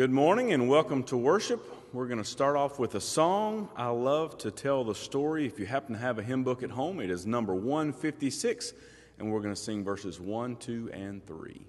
Good morning and welcome to worship. We're going to start off with a song. I love to tell the story. If you happen to have a hymn book at home, it is number 156, and we're going to sing verses 1, 2, and 3.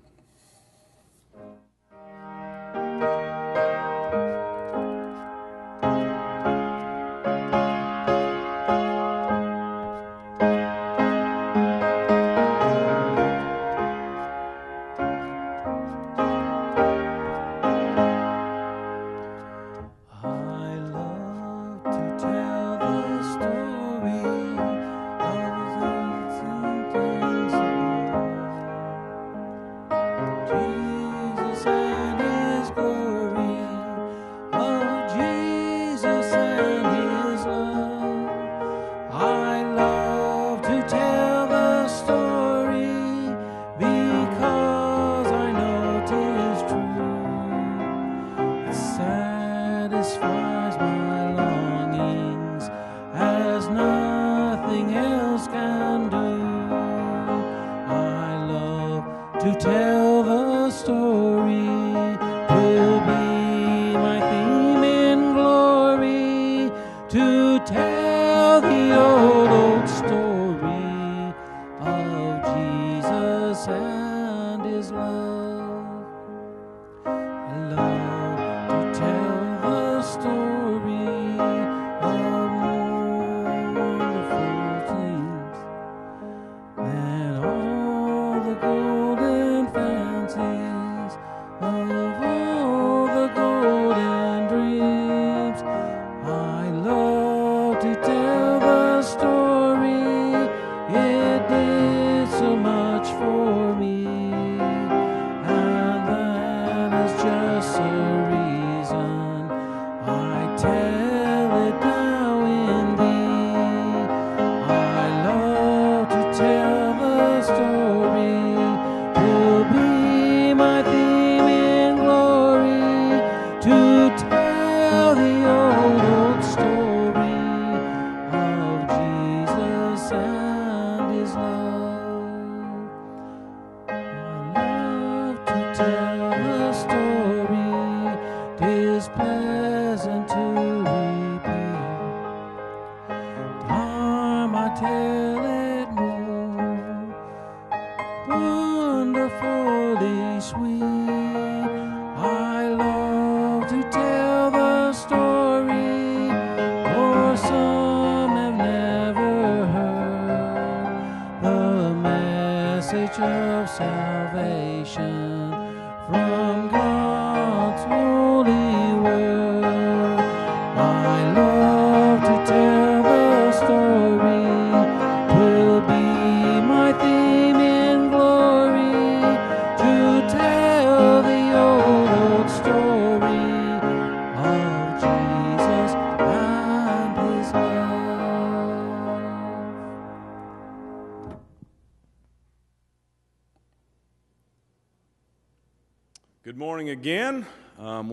Again.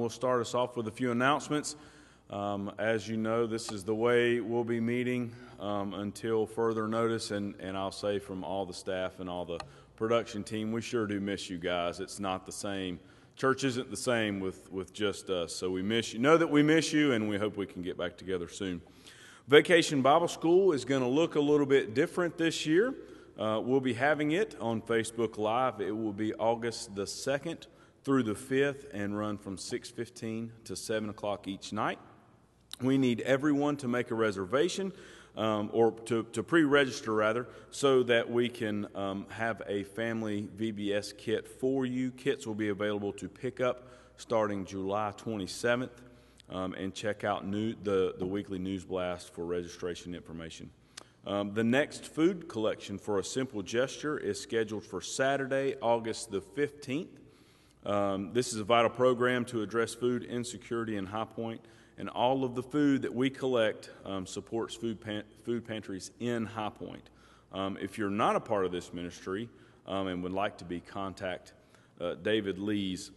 We'll start us off with a few announcements. Um, as you know, this is the way we'll be meeting um, until further notice, and, and I'll say from all the staff and all the production team, we sure do miss you guys. It's not the same. Church isn't the same with, with just us, so we miss you. Know that we miss you, and we hope we can get back together soon. Vacation Bible School is going to look a little bit different this year. Uh, we'll be having it on Facebook Live. It will be August the 2nd through the 5th and run from 6.15 to 7 o'clock each night. We need everyone to make a reservation um, or to, to pre register rather, so that we can um, have a family VBS kit for you. Kits will be available to pick up starting July 27th. Um, and check out new, the, the weekly news blast for registration information. Um, the next food collection for a simple gesture is scheduled for Saturday, August the 15th. Um, this is a vital program to address food insecurity in High Point, and all of the food that we collect um, supports food, pan- food pantries in High Point. Um, if you're not a part of this ministry um, and would like to be, contact uh, David Lees.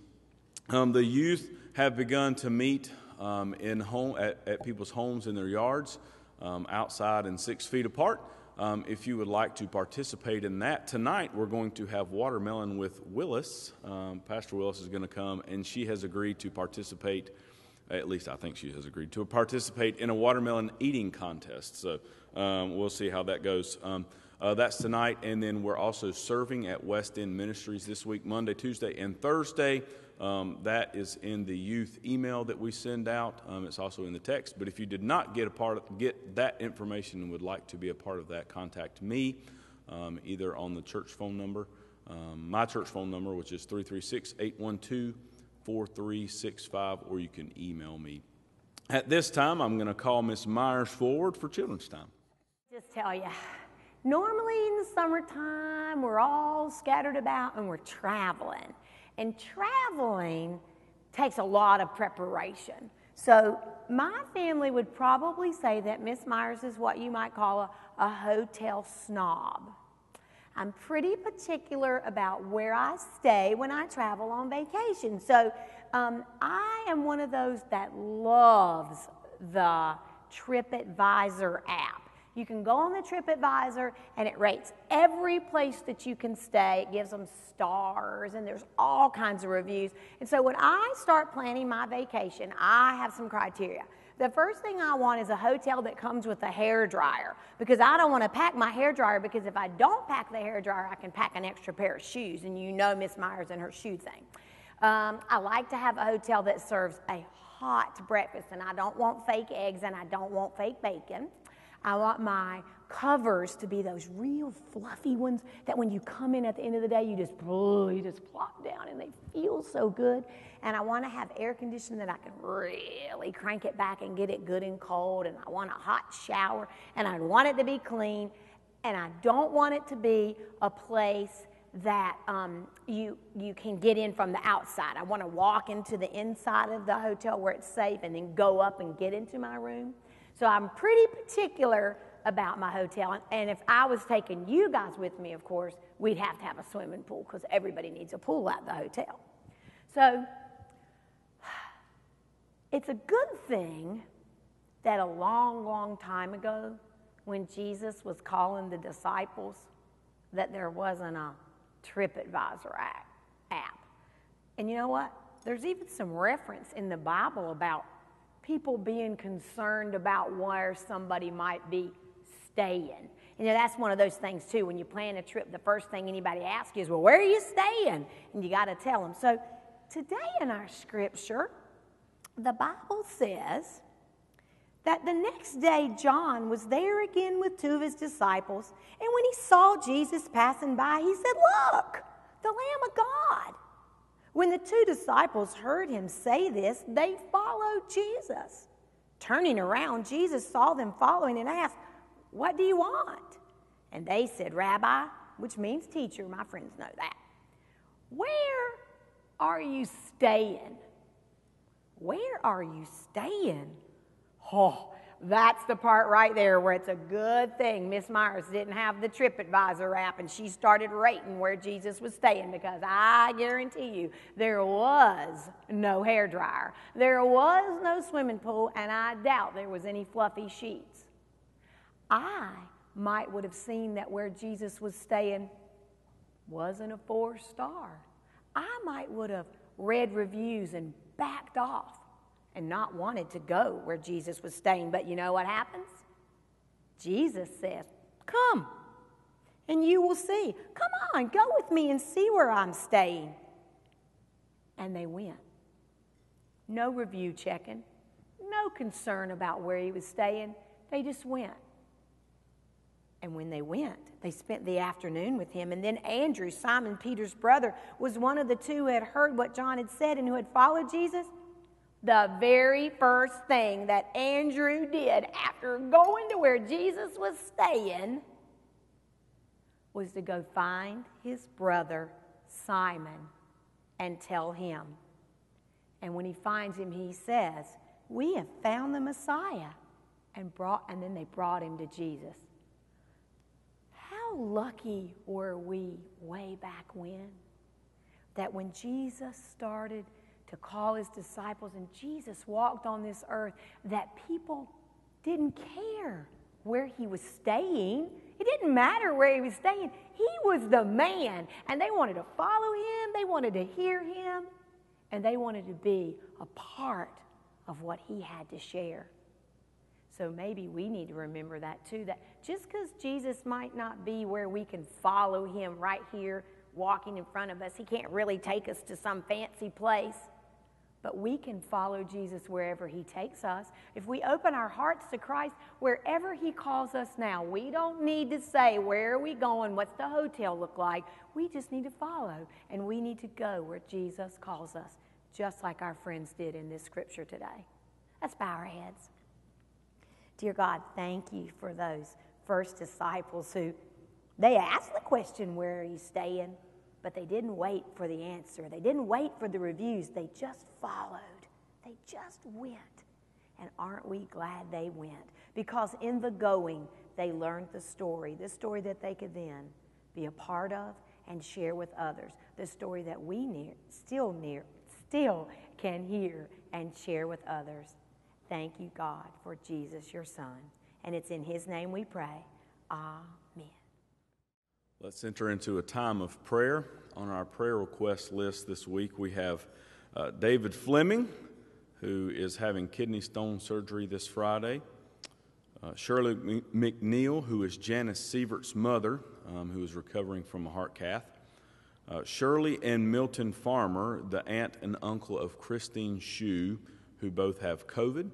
Um, the youth have begun to meet um, in home at, at, people's homes in their yards, outside and six feet apart. Um, if you would like to participate in that. Tonight, we're going to have watermelon with Willis. Um, Pastor Willis is going to come, and she has agreed to participate. At least I think she has agreed to participate in a watermelon eating contest. So um, we'll see how that goes. Um, uh, that's tonight, and then we're also serving at West End Ministries this week, Monday, Tuesday, and Thursday. Um, that is in the youth email that we send out. Um, it's also in the text. But if you did not get a part of, get that information and would like to be a part of that, contact me um, either on the church phone number, um, my church phone number, which is 336 812 4365, or you can email me. At this time, I'm going to call Miss Myers forward for children's time. Just tell you, normally in the summertime, we're all scattered about and we're traveling. And traveling takes a lot of preparation. So, my family would probably say that Miss Myers is what you might call a, a hotel snob. I'm pretty particular about where I stay when I travel on vacation. So, um, I am one of those that loves the TripAdvisor app. You can go on the TripAdvisor and it rates every place that you can stay. It gives them stars and there's all kinds of reviews. And so when I start planning my vacation, I have some criteria. The first thing I want is a hotel that comes with a hair dryer because I don't want to pack my hair dryer because if I don't pack the hair dryer, I can pack an extra pair of shoes. And you know Miss Myers and her shoe thing. Um, I like to have a hotel that serves a hot breakfast, and I don't want fake eggs and I don't want fake bacon. I want my covers to be those real fluffy ones that when you come in at the end of the day, you just, you just plop down and they feel so good. And I want to have air conditioning that I can really crank it back and get it good and cold. And I want a hot shower and I want it to be clean. And I don't want it to be a place that um, you, you can get in from the outside. I want to walk into the inside of the hotel where it's safe and then go up and get into my room. So I'm pretty particular about my hotel. And if I was taking you guys with me, of course, we'd have to have a swimming pool because everybody needs a pool at the hotel. So it's a good thing that a long, long time ago, when Jesus was calling the disciples, that there wasn't a TripAdvisor app. And you know what? There's even some reference in the Bible about people being concerned about where somebody might be staying. You know, that's one of those things too. When you plan a trip, the first thing anybody asks you is, Well, where are you staying? And you got to tell them. So today in our scripture, the Bible says that the next day John was there again with two of his disciples. And when he saw Jesus passing by, he said, Look, the Lamb of God. When the two disciples heard him say this, they followed Jesus. Turning around, Jesus saw them following and asked, What do you want? And they said, Rabbi, which means teacher, my friends know that. Where are you staying? Where are you staying? Oh, that's the part right there where it's a good thing Miss Myers didn't have the TripAdvisor app and she started rating where Jesus was staying because I guarantee you there was no hair dryer, there was no swimming pool, and I doubt there was any fluffy sheets. I might would have seen that where Jesus was staying wasn't a four star. I might would have read reviews and backed off and not wanted to go where Jesus was staying. But you know what happens? Jesus says, Come, and you will see. Come on, go with me and see where I'm staying. And they went. No review checking, no concern about where he was staying. They just went. And when they went, they spent the afternoon with him. And then Andrew, Simon Peter's brother, was one of the two who had heard what John had said and who had followed Jesus. The very first thing that Andrew did after going to where Jesus was staying was to go find his brother Simon and tell him. And when he finds him, he says, We have found the Messiah. And, brought, and then they brought him to Jesus. How lucky were we way back when? That when Jesus started to call his disciples, and Jesus walked on this earth, that people didn't care where he was staying. It didn't matter where he was staying. He was the man. And they wanted to follow him, they wanted to hear him, and they wanted to be a part of what he had to share. So maybe we need to remember that too that just because Jesus might not be where we can follow him right here walking in front of us, he can't really take us to some fancy place. But we can follow Jesus wherever He takes us. If we open our hearts to Christ, wherever He calls us now, we don't need to say, Where are we going? What's the hotel look like? We just need to follow, and we need to go where Jesus calls us, just like our friends did in this scripture today. Let's bow our heads. Dear God, thank you for those first disciples who they asked the question, Where are you staying? But they didn't wait for the answer. They didn't wait for the reviews. They just followed. They just went. And aren't we glad they went? Because in the going, they learned the story, the story that they could then be a part of and share with others, the story that we near, still near, still can hear and share with others. Thank you, God, for Jesus, your Son. And it's in His name we pray. Amen. Let's enter into a time of prayer. On our prayer request list this week, we have uh, David Fleming, who is having kidney stone surgery this Friday. Uh, Shirley McNeil, who is Janice Sievert's mother, um, who is recovering from a heart cath. Uh, Shirley and Milton Farmer, the aunt and uncle of Christine Shue, who both have COVID.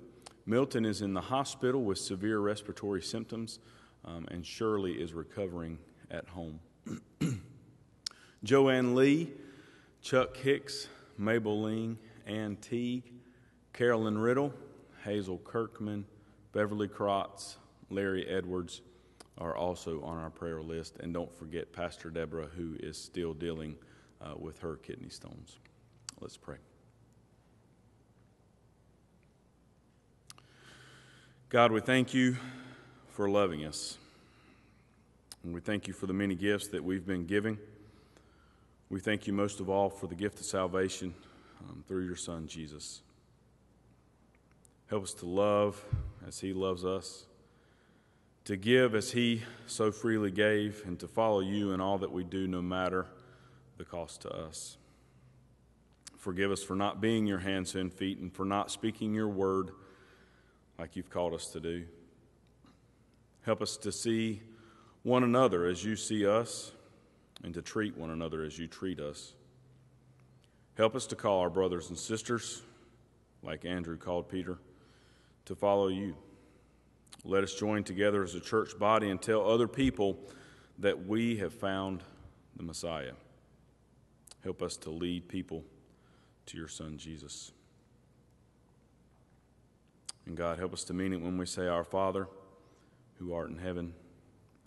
Milton is in the hospital with severe respiratory symptoms, um, and Shirley is recovering at home. Joanne Lee, Chuck Hicks, Mabel Ling, Ann Teague, Carolyn Riddle, Hazel Kirkman, Beverly Krotz, Larry Edwards are also on our prayer list. And don't forget Pastor Deborah, who is still dealing uh, with her kidney stones. Let's pray. God, we thank you for loving us. And we thank you for the many gifts that we've been giving. We thank you most of all for the gift of salvation um, through your Son, Jesus. Help us to love as He loves us, to give as He so freely gave, and to follow you in all that we do, no matter the cost to us. Forgive us for not being your hands and feet and for not speaking your word like you've called us to do. Help us to see one another as you see us and to treat one another as you treat us. Help us to call our brothers and sisters, like Andrew called Peter, to follow you. Let us join together as a church body and tell other people that we have found the Messiah. Help us to lead people to your Son, Jesus. And God, help us to mean it when we say, Our Father, who art in heaven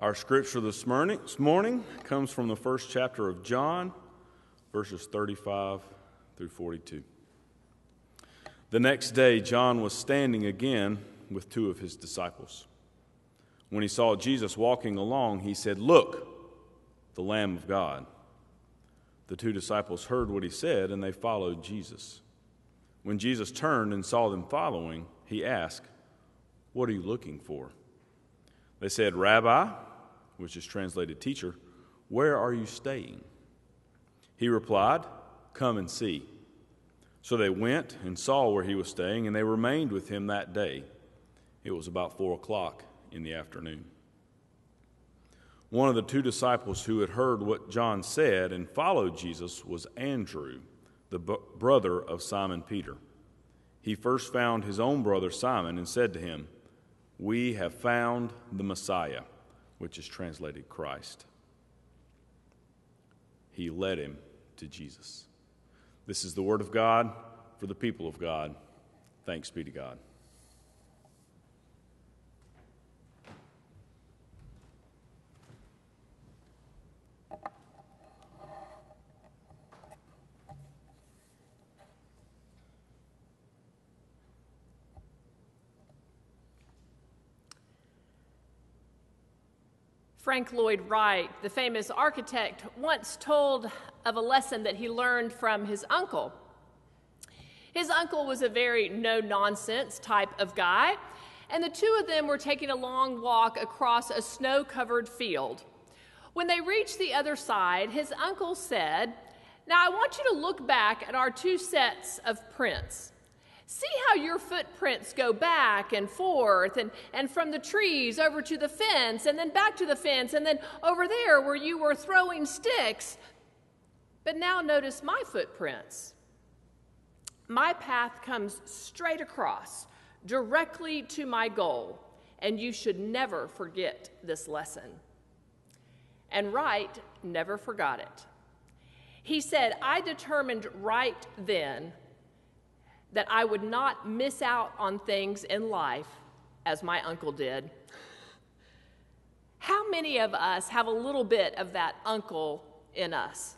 Our scripture this morning, this morning comes from the first chapter of John, verses 35 through 42. The next day, John was standing again with two of his disciples. When he saw Jesus walking along, he said, Look, the Lamb of God. The two disciples heard what he said, and they followed Jesus. When Jesus turned and saw them following, he asked, What are you looking for? They said, Rabbi, which is translated teacher, where are you staying? He replied, Come and see. So they went and saw where he was staying, and they remained with him that day. It was about four o'clock in the afternoon. One of the two disciples who had heard what John said and followed Jesus was Andrew, the brother of Simon Peter. He first found his own brother Simon and said to him, We have found the Messiah which is translated Christ. He led him to Jesus. This is the word of God for the people of God. Thanks be to God. Frank Lloyd Wright, the famous architect, once told of a lesson that he learned from his uncle. His uncle was a very no nonsense type of guy, and the two of them were taking a long walk across a snow covered field. When they reached the other side, his uncle said, Now I want you to look back at our two sets of prints. See how your footprints go back and forth, and, and from the trees over to the fence, and then back to the fence, and then over there where you were throwing sticks. But now notice my footprints. My path comes straight across, directly to my goal, and you should never forget this lesson. And Wright never forgot it. He said, I determined right then that I would not miss out on things in life as my uncle did. How many of us have a little bit of that uncle in us?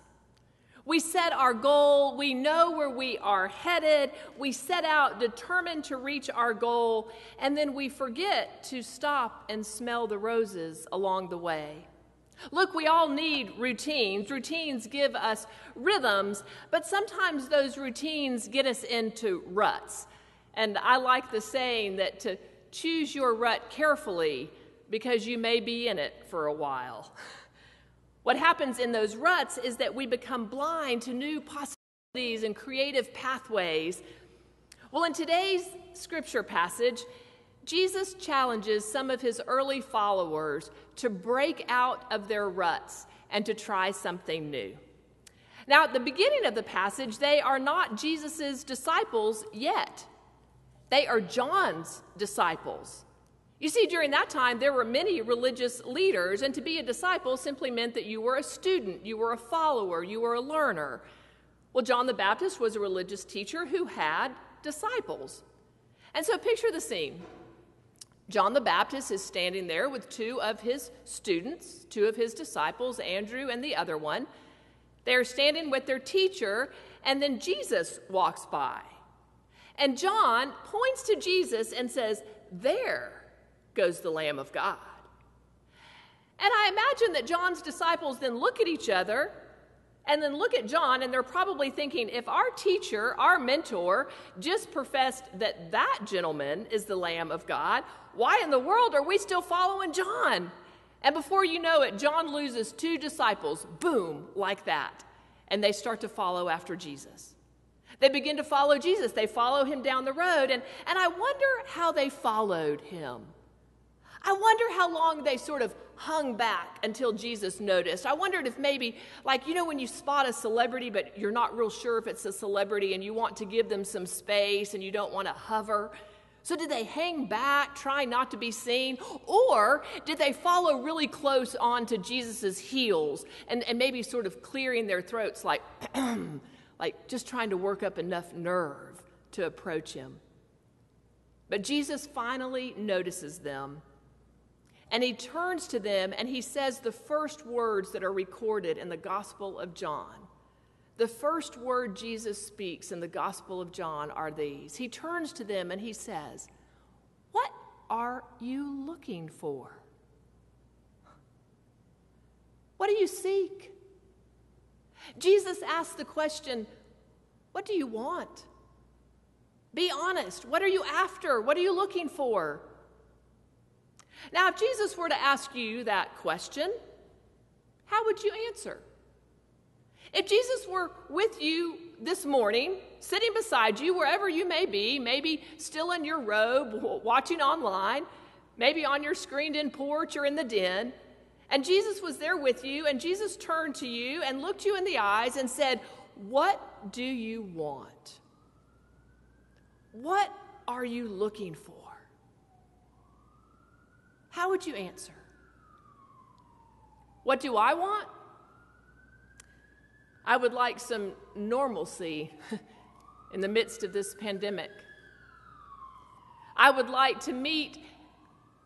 We set our goal, we know where we are headed, we set out determined to reach our goal, and then we forget to stop and smell the roses along the way. Look, we all need routines. Routines give us rhythms, but sometimes those routines get us into ruts. And I like the saying that to choose your rut carefully because you may be in it for a while. What happens in those ruts is that we become blind to new possibilities and creative pathways. Well, in today's scripture passage, Jesus challenges some of his early followers to break out of their ruts and to try something new. Now, at the beginning of the passage, they are not Jesus' disciples yet. They are John's disciples. You see, during that time, there were many religious leaders, and to be a disciple simply meant that you were a student, you were a follower, you were a learner. Well, John the Baptist was a religious teacher who had disciples. And so picture the scene. John the Baptist is standing there with two of his students, two of his disciples, Andrew and the other one. They're standing with their teacher, and then Jesus walks by. And John points to Jesus and says, There goes the Lamb of God. And I imagine that John's disciples then look at each other and then look at John, and they're probably thinking if our teacher, our mentor, just professed that that gentleman is the Lamb of God, why in the world are we still following John? And before you know it, John loses two disciples, boom, like that. And they start to follow after Jesus. They begin to follow Jesus. They follow him down the road. And, and I wonder how they followed him. I wonder how long they sort of hung back until Jesus noticed. I wondered if maybe, like, you know, when you spot a celebrity, but you're not real sure if it's a celebrity and you want to give them some space and you don't want to hover. So, did they hang back, try not to be seen? Or did they follow really close on to Jesus' heels and, and maybe sort of clearing their throats, like, like just trying to work up enough nerve to approach him? But Jesus finally notices them And he turns to them and he says the first words that are recorded in the Gospel of John. The first word Jesus speaks in the Gospel of John are these He turns to them and he says, What are you looking for? What do you seek? Jesus asked the question, What do you want? Be honest. What are you after? What are you looking for? Now, if Jesus were to ask you that question, how would you answer? If Jesus were with you this morning, sitting beside you, wherever you may be, maybe still in your robe, watching online, maybe on your screened in porch or in the den, and Jesus was there with you, and Jesus turned to you and looked you in the eyes and said, What do you want? What are you looking for? How would you answer? What do I want? I would like some normalcy in the midst of this pandemic. I would like to meet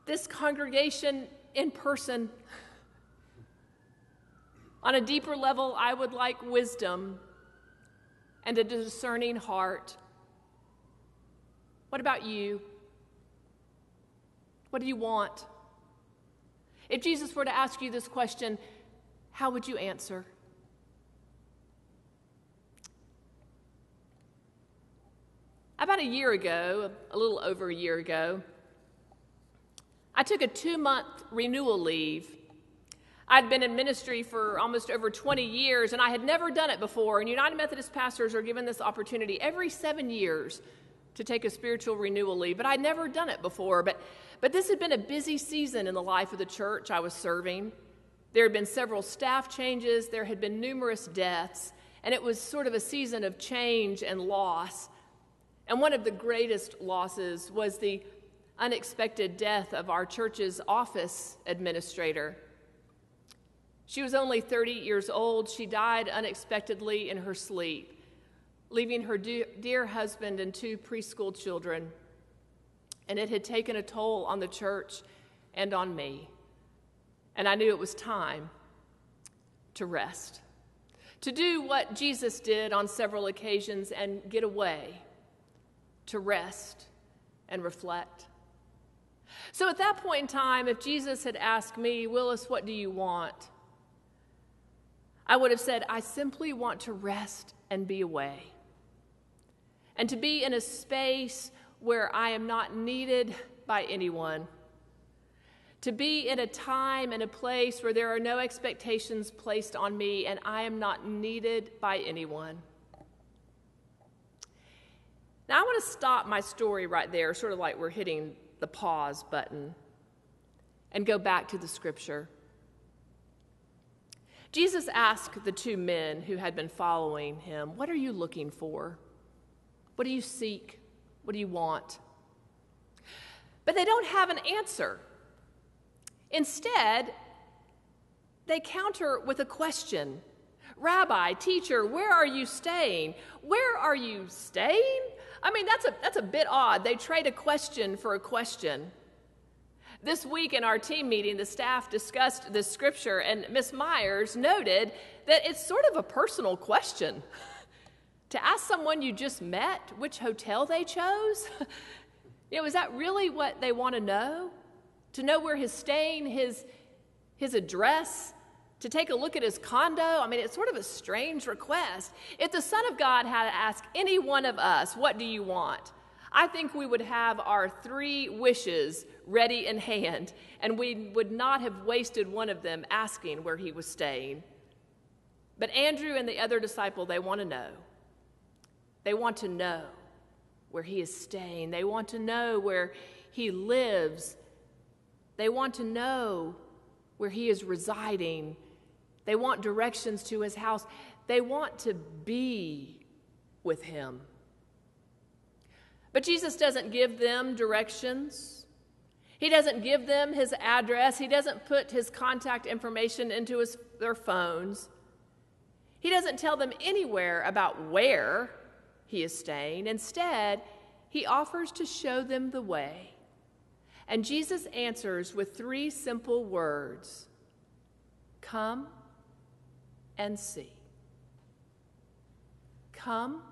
this congregation in person. On a deeper level, I would like wisdom and a discerning heart. What about you? What do you want? If Jesus were to ask you this question, how would you answer? About a year ago, a little over a year ago, I took a two month renewal leave. I'd been in ministry for almost over 20 years, and I had never done it before. And United Methodist pastors are given this opportunity every seven years to take a spiritual renewal leave, but I'd never done it before. But, but this had been a busy season in the life of the church I was serving. There had been several staff changes, there had been numerous deaths, and it was sort of a season of change and loss. And one of the greatest losses was the unexpected death of our church's office administrator. She was only 30 years old. She died unexpectedly in her sleep, leaving her dear husband and two preschool children. And it had taken a toll on the church and on me. And I knew it was time to rest, to do what Jesus did on several occasions and get away to rest and reflect. So at that point in time, if Jesus had asked me, Willis, what do you want? I would have said, I simply want to rest and be away. And to be in a space where I am not needed by anyone. To be in a time and a place where there are no expectations placed on me and I am not needed by anyone. Now, I want to stop my story right there, sort of like we're hitting the pause button, and go back to the scripture. Jesus asked the two men who had been following him, What are you looking for? What do you seek? What do you want? But they don't have an answer. Instead, they counter with a question Rabbi, teacher, where are you staying? Where are you staying? I mean, that's a, that's a bit odd. They trade a question for a question. This week in our team meeting, the staff discussed this scripture, and Miss Myers noted that it's sort of a personal question. to ask someone you just met which hotel they chose, you know, is that really what they want to know? To know where he's staying, his, his address, to take a look at his condo. I mean, it's sort of a strange request. If the Son of God had to ask any one of us, What do you want? I think we would have our three wishes ready in hand, and we would not have wasted one of them asking where he was staying. But Andrew and the other disciple, they want to know. They want to know where he is staying, they want to know where he lives, they want to know where he is residing they want directions to his house. They want to be with him. But Jesus doesn't give them directions. He doesn't give them his address. He doesn't put his contact information into his, their phones. He doesn't tell them anywhere about where he is staying. Instead, he offers to show them the way. And Jesus answers with three simple words Come and see. Come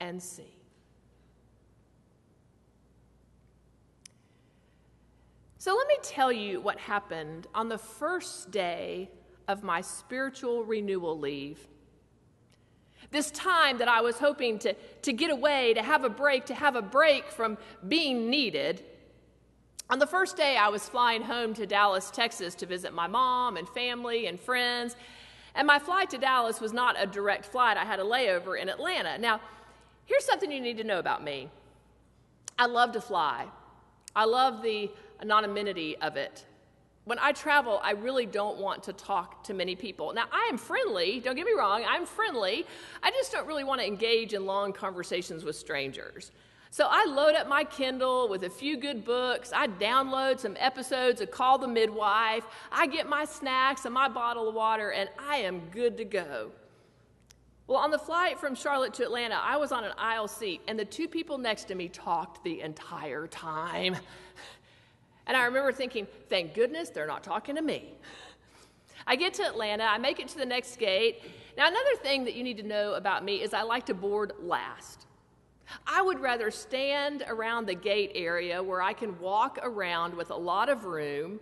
and see. So let me tell you what happened on the first day of my spiritual renewal leave. This time that I was hoping to, to get away, to have a break, to have a break from being needed. On the first day, I was flying home to Dallas, Texas to visit my mom and family and friends. And my flight to Dallas was not a direct flight, I had a layover in Atlanta. Now, here's something you need to know about me I love to fly, I love the anonymity of it. When I travel, I really don't want to talk to many people. Now, I am friendly, don't get me wrong, I'm friendly. I just don't really want to engage in long conversations with strangers. So I load up my Kindle with a few good books. I download some episodes of Call the Midwife. I get my snacks and my bottle of water, and I am good to go. Well, on the flight from Charlotte to Atlanta, I was on an aisle seat, and the two people next to me talked the entire time. And I remember thinking, thank goodness they're not talking to me. I get to Atlanta, I make it to the next gate. Now, another thing that you need to know about me is I like to board last. I would rather stand around the gate area where I can walk around with a lot of room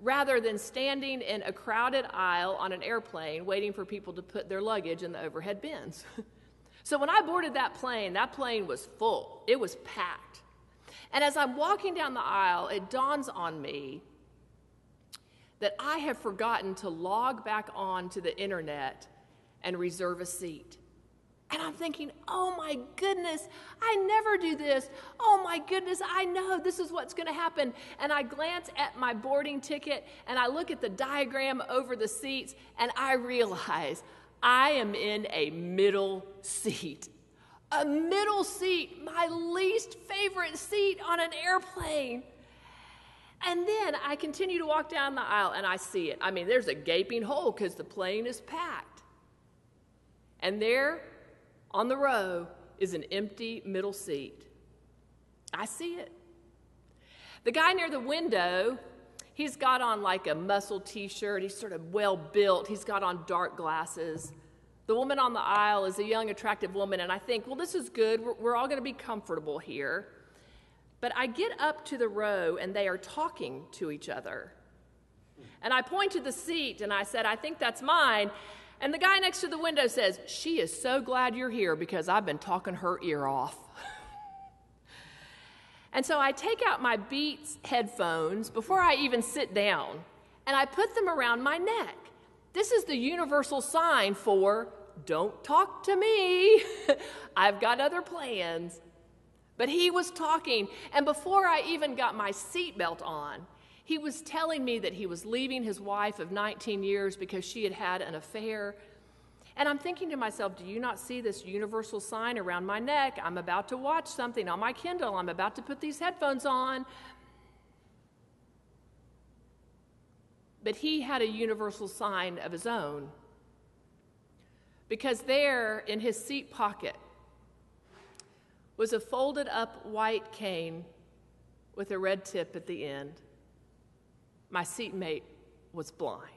rather than standing in a crowded aisle on an airplane waiting for people to put their luggage in the overhead bins. so when I boarded that plane, that plane was full, it was packed. And as I'm walking down the aisle, it dawns on me that I have forgotten to log back on to the internet and reserve a seat. And I'm thinking, oh my goodness, I never do this. Oh my goodness, I know this is what's going to happen. And I glance at my boarding ticket and I look at the diagram over the seats and I realize I am in a middle seat a middle seat, my least favorite seat on an airplane. And then I continue to walk down the aisle and I see it. I mean, there's a gaping hole because the plane is packed. And there on the row is an empty middle seat. I see it. The guy near the window, he's got on like a muscle t shirt. He's sort of well built. He's got on dark glasses. The woman on the aisle is a young, attractive woman, and I think, well, this is good. We're, we're all going to be comfortable here. But I get up to the row, and they are talking to each other. And I point to the seat, and I said, I think that's mine. And the guy next to the window says, She is so glad you're here because I've been talking her ear off. and so I take out my Beats headphones before I even sit down, and I put them around my neck. This is the universal sign for don't talk to me. I've got other plans. But he was talking, and before I even got my seatbelt on, he was telling me that he was leaving his wife of 19 years because she had had an affair. And I'm thinking to myself, do you not see this universal sign around my neck? I'm about to watch something on my Kindle. I'm about to put these headphones on. but he had a universal sign of his own. Because there in his seat pocket was a folded up white cane with a red tip at the end. My seatmate was blind.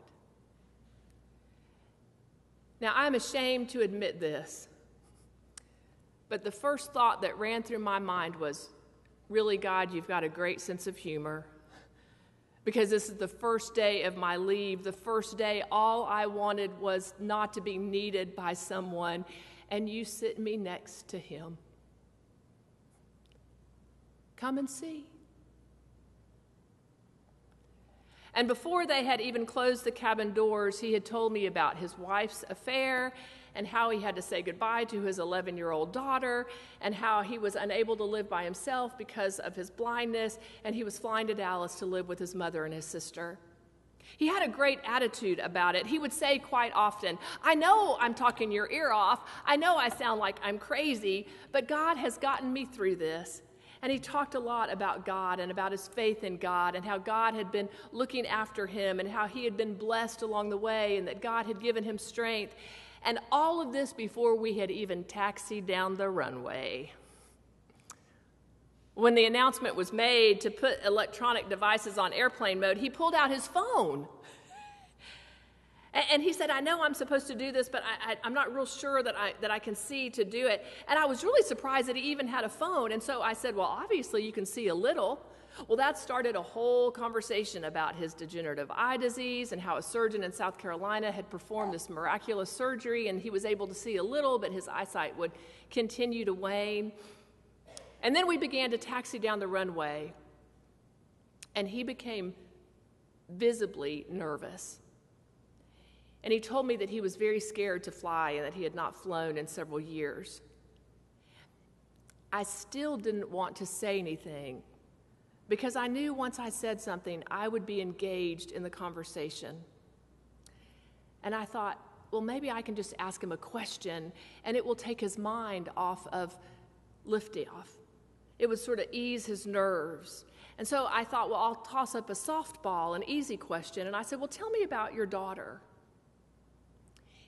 Now, I'm ashamed to admit this, but the first thought that ran through my mind was really, God, you've got a great sense of humor because this is the first day of my leave. The first day, all I wanted was not to be needed by someone, and you sit me next to him. Come and see. And before they had even closed the cabin doors, he had told me about his wife's affair and how he had to say goodbye to his 11 year old daughter, and how he was unable to live by himself because of his blindness, and he was flying to Dallas to live with his mother and his sister. He had a great attitude about it. He would say quite often, I know I'm talking your ear off. I know I sound like I'm crazy, but God has gotten me through this. And he talked a lot about God and about his faith in God and how God had been looking after him and how he had been blessed along the way and that God had given him strength. And all of this before we had even taxied down the runway. when the announcement was made to put electronic devices on airplane mode, he pulled out his phone. And he said, I know I'm supposed to do this, but I, am not real sure that I, that I can see to do it. And I was really surprised that he even had a phone. And so I said, Well, obviously you can see a little. Well, that started a whole conversation about his degenerative eye disease and how a surgeon in South Carolina had performed this miraculous surgery and he was able to see a little, but his eyesight would continue to wane. And then we began to taxi down the runway, and he became visibly nervous. And he told me that he was very scared to fly and that he had not flown in several years. I still didn't want to say anything because I knew once I said something, I would be engaged in the conversation. And I thought, well, maybe I can just ask him a question and it will take his mind off of liftoff. It would sort of ease his nerves. And so I thought, well, I'll toss up a softball, an easy question. And I said, well, tell me about your daughter.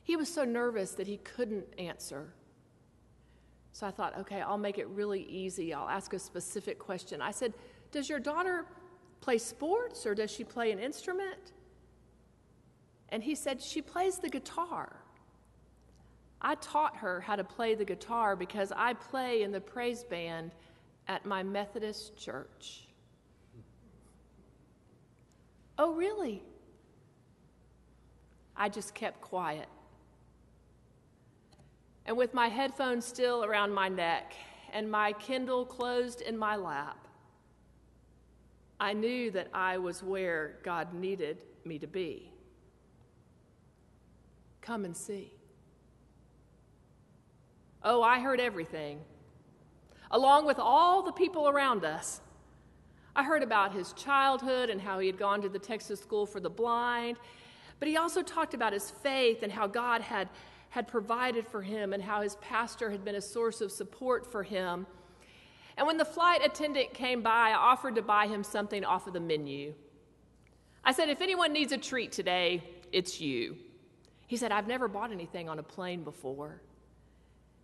He was so nervous that he couldn't answer. So I thought, okay, I'll make it really easy. I'll ask a specific question. I said, Does your daughter play sports or does she play an instrument? And he said, She plays the guitar. I taught her how to play the guitar because I play in the praise band at my Methodist church. Oh, really? I just kept quiet. And with my headphones still around my neck and my Kindle closed in my lap, I knew that I was where God needed me to be. Come and see. Oh, I heard everything, along with all the people around us. I heard about his childhood and how he had gone to the Texas School for the Blind, but he also talked about his faith and how God had had provided for him and how his pastor had been a source of support for him. And when the flight attendant came by, I offered to buy him something off of the menu. I said, If anyone needs a treat today, it's you. He said, I've never bought anything on a plane before.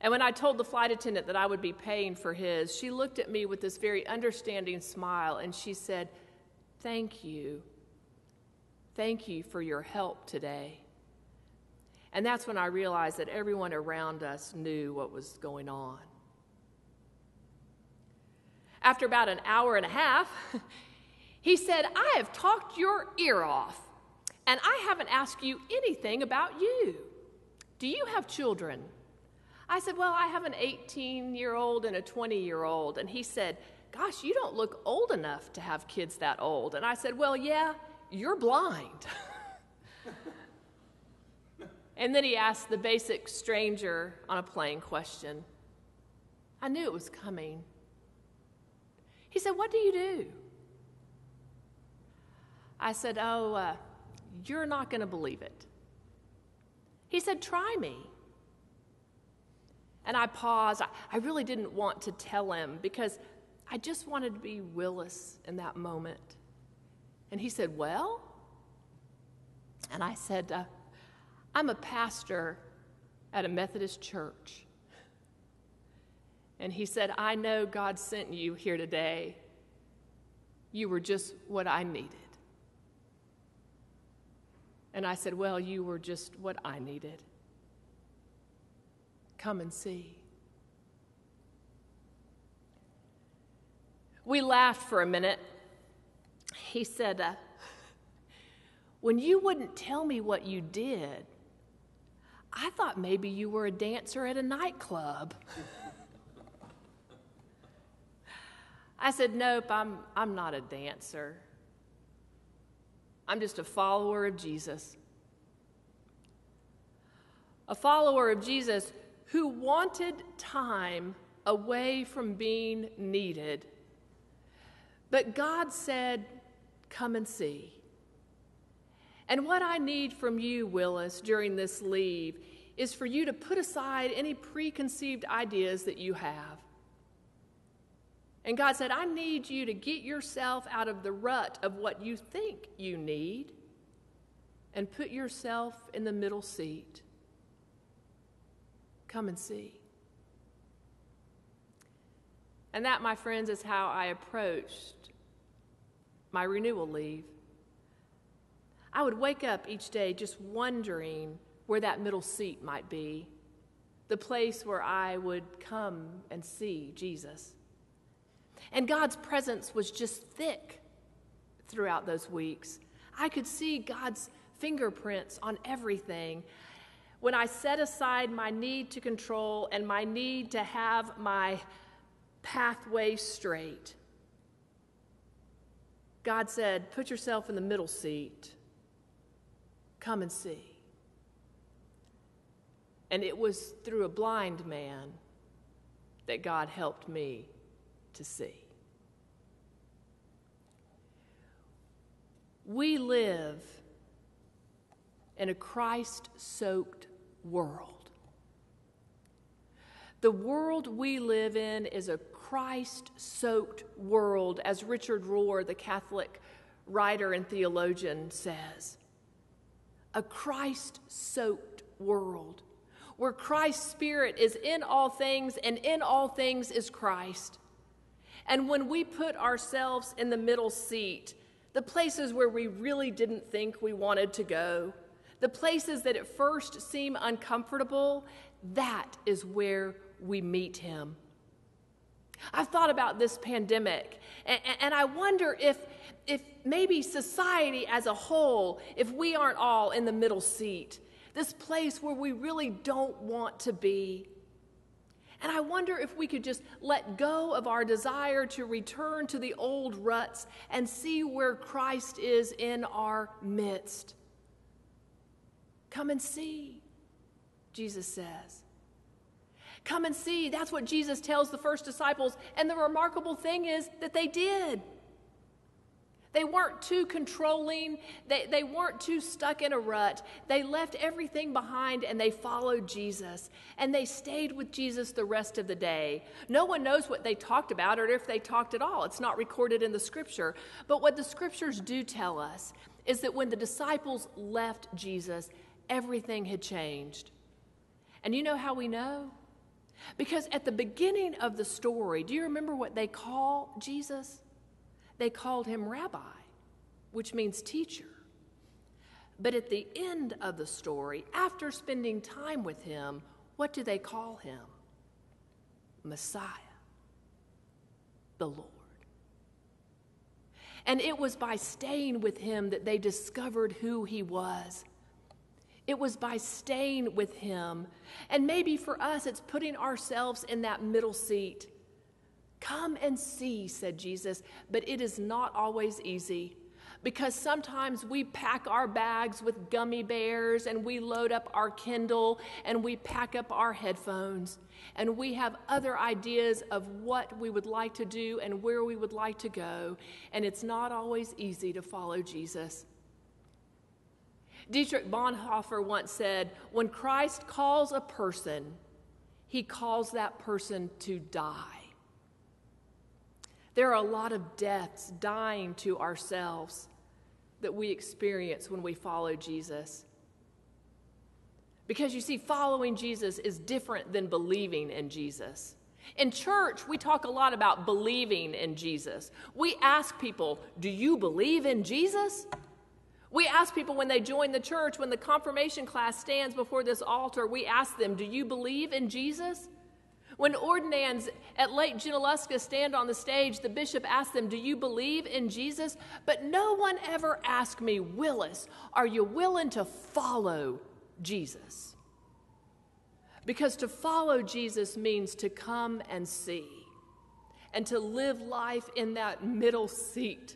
And when I told the flight attendant that I would be paying for his, she looked at me with this very understanding smile and she said, Thank you. Thank you for your help today. And that's when I realized that everyone around us knew what was going on. After about an hour and a half, he said, I have talked your ear off, and I haven't asked you anything about you. Do you have children? I said, Well, I have an 18 year old and a 20 year old. And he said, Gosh, you don't look old enough to have kids that old. And I said, Well, yeah, you're blind. And then he asked the basic stranger on a plane question. I knew it was coming. He said, What do you do? I said, Oh, uh, you're not going to believe it. He said, Try me. And I paused. I, I really didn't want to tell him because I just wanted to be Willis in that moment. And he said, Well? And I said, uh, I'm a pastor at a Methodist church. And he said, I know God sent you here today. You were just what I needed. And I said, Well, you were just what I needed. Come and see. We laughed for a minute. He said, uh, When you wouldn't tell me what you did, I thought maybe you were a dancer at a nightclub. I said, Nope, I'm, I'm not a dancer. I'm just a follower of Jesus. A follower of Jesus who wanted time away from being needed. But God said, Come and see. And what I need from you, Willis, during this leave is for you to put aside any preconceived ideas that you have. And God said, I need you to get yourself out of the rut of what you think you need and put yourself in the middle seat. Come and see. And that, my friends, is how I approached my renewal leave. I would wake up each day just wondering where that middle seat might be, the place where I would come and see Jesus. And God's presence was just thick throughout those weeks. I could see God's fingerprints on everything. When I set aside my need to control and my need to have my pathway straight, God said, Put yourself in the middle seat. Come and see. And it was through a blind man that God helped me to see. We live in a Christ soaked world. The world we live in is a Christ soaked world, as Richard Rohr, the Catholic writer and theologian, says. A Christ soaked world where Christ's Spirit is in all things and in all things is Christ. And when we put ourselves in the middle seat, the places where we really didn't think we wanted to go, the places that at first seem uncomfortable, that is where we meet Him. I've thought about this pandemic, and, and, I wonder if, if maybe society as a whole, if we aren't all in the middle seat, this place where we really don't want to be. And I wonder if we could just let go of our desire to return to the old ruts and see where Christ is in our midst. Come and see, Jesus says. Come and see. That's what Jesus tells the first disciples. And the remarkable thing is that they did. They weren't too controlling, they, they weren't too stuck in a rut. They left everything behind and they followed Jesus. And they stayed with Jesus the rest of the day. No one knows what they talked about or if they talked at all. It's not recorded in the scripture. But what the scriptures do tell us is that when the disciples left Jesus, everything had changed. And you know how we know? Because at the beginning of the story, do you remember what they call Jesus? They called him rabbi, which means teacher. But at the end of the story, after spending time with him, what do they call him? Messiah, the Lord. And it was by staying with him that they discovered who he was. It was by staying with him. And maybe for us, it's putting ourselves in that middle seat Come and see, said Jesus, but it is not always easy because sometimes we pack our bags with gummy bears and we load up our Kindle and we pack up our headphones and we have other ideas of what we would like to do and where we would like to go, and it's not always easy to follow Jesus. Dietrich Bonhoeffer once said, When Christ calls a person, he calls that person to die. There are a lot of deaths, dying to ourselves, that we experience when we follow Jesus. Because you see, following Jesus is different than believing in Jesus. In church, we talk a lot about believing in Jesus. We ask people, Do you believe in Jesus? We ask people when they join the church, when the confirmation class stands before this altar, we ask them, Do you believe in Jesus? When ordinands at Lake Junaluska stand on the stage, the bishop asks them, Do you believe in Jesus? But no one ever asked me, Willis, are you willing to follow Jesus? Because to follow Jesus means to come and see and to live life in that middle seat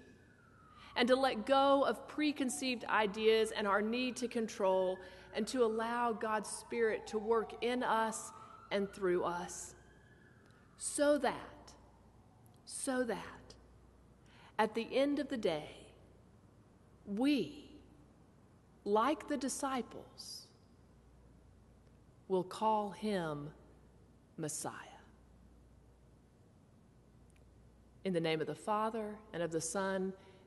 and to let go of preconceived ideas and our need to control and to allow God's Spirit to work in us and through us. So that, so that at the end of the day, we, like the disciples, will call him Messiah. In the name of the Father, and of the Son,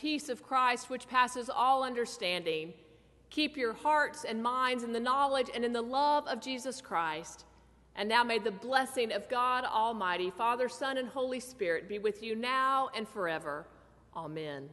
peace of Christ, which passes all understanding, keep your hearts and minds in the knowledge and in the love of Jesus Christ. And now may the blessing of God Almighty, Father, Son, and Holy Spirit be with you now and forever. Amen.